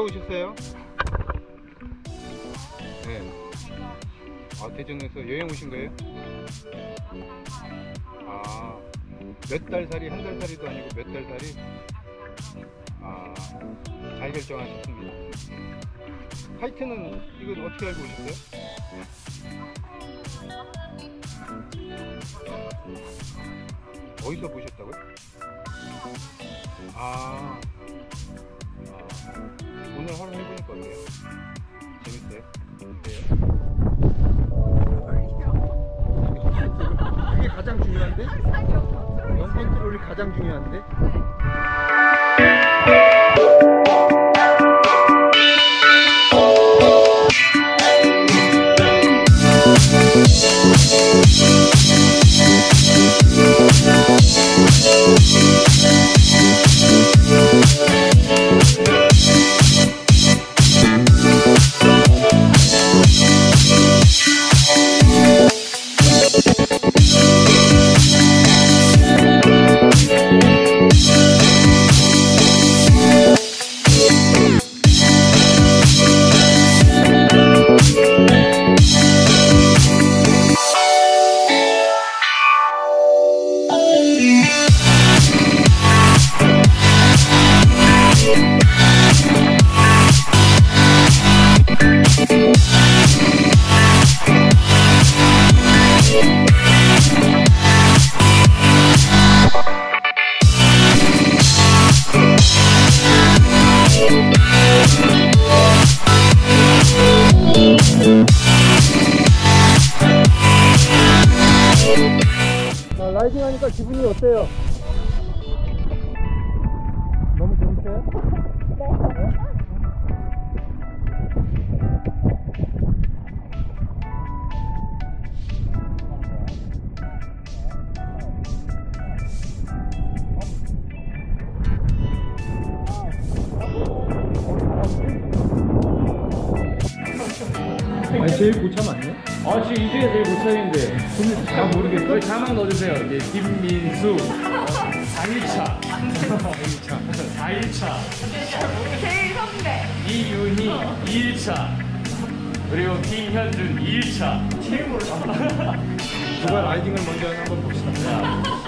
어디서 오셨어요? 네. 아 대전에서 여행 오신 거예요? 아 몇 달 살이 한 달 살이도 아니고 몇 달 살이? 아잘 결정하셨습니다. 화이트는 이건 어떻게 알고 오셨어요? 어디서 보셨다고요? 아 가장 중요한데? 영 컨트롤이 가장 중요한데? 자, 라이딩 하니까 기분이 어때요? 아니 제일 고참 아니에요? 아 지금 이 중에 제일 고참인데. 잘 모르겠어요 저희 자막 넣어주세요. 이제 김민수. 4일차. 4일차. 4일차. 제일 선배. 이윤희 2일차. 그리고 김현준 2일차. 최고로 누가 라이딩을 먼저 하나 한번 봅시다.